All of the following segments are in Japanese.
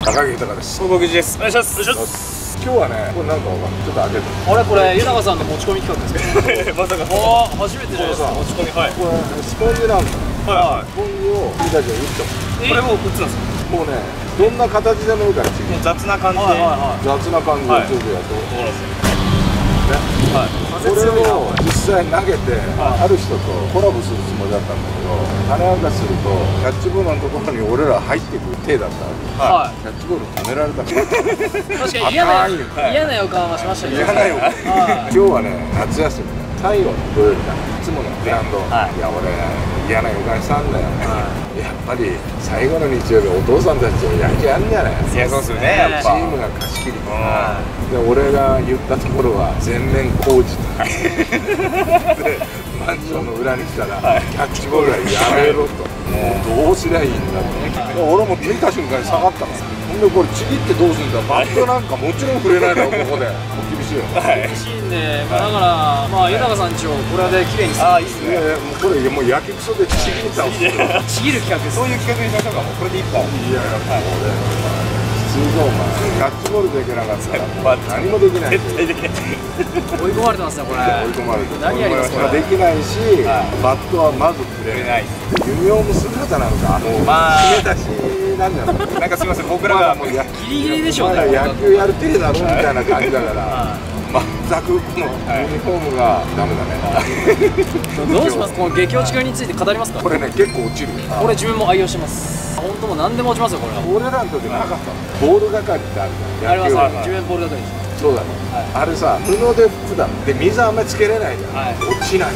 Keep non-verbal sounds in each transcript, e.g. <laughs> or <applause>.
高木豊です。総合口です。お願いします。お願いします。今日はねこれなんかちょっと開けてあれこれ豊さんの持ち込み企画ですか <laughs> まさか。ああ初めてじゃないですか持ち込み。はい。これスポンジなんだはスポンジを君たちが打っちゃいこれもう打つんですか？うもうねどんな形でもいいから雑な感じで。はいは雑な感じではいちょっとやってそうですよね。はい。これを実際投げて、ある人とコラボするつもりだったんだけど種明かしするとキャッチボールのところに俺ら入ってくる手だったわはけキャッチボール止められた。からい確かに嫌な嫌な予感はしましたけど嫌なよはい。今日はね夏休み最後の土曜日だいつものグラウンド、はい。い、や俺嫌な予感したんだよ、やっぱり最後の日曜日お父さんたちを焼きあんじゃないいやそうっすよねやっぱ。チームが貸し切りうで俺が言ったところは全面工事とで <laughs> マンションの裏に来たら、キャッチボールはやめろと、もうどうすりゃいいんだって、俺も見た瞬間に下がったからほんでこれちぎってどうするんだ。バットなんかもちろん触れないだろここで。もう厳しいよ。はい嬉しいんで、まあ、だからまあ豊さんちをこれで綺麗にすああいいっすね。いやいやもうこれもうやけくそでちぎり倒すよいや。いやちぎる企画ですそういう企画にしましょうかも。うこれで一本。もうね普通のお前キャッチボールできなかったら何もできない絶対できない追い込まれてますねこれ追い込まれて何やりますこれできないし、バットはまず触れないユニフォーム姿なんかもうまあ決めたしなんじゃないなんかすみません僕らがもうやギリギリでしょうね野球やる程度だろみたいな感じだから全くこのユニフォームがダメだね。<laughs> どうします？この激落ちについて語りますか？これね結構落ちる。よこれ自分も愛用してます。本当もう何でも落ちますよこれは。俺らの時なかった。のボール係ってあるじゃん。あります野球は。10円ボール係です。そうだね、あれさ布で普段で水あんまりつけれないじゃん、はい。落ちない。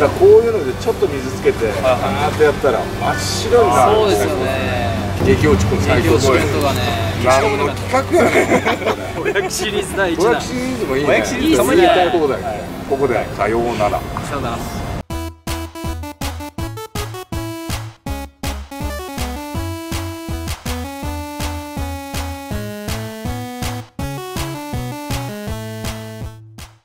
だからこういうのでちょっと水つけてバーってやったら真っ白になる。そうですよね。激落ちくん最激強落ち君とかね。企画やね <laughs> シリーズ第1弾。おやきシリーズもいいね。たまにやりたい放題ここで。さようなら。さよなら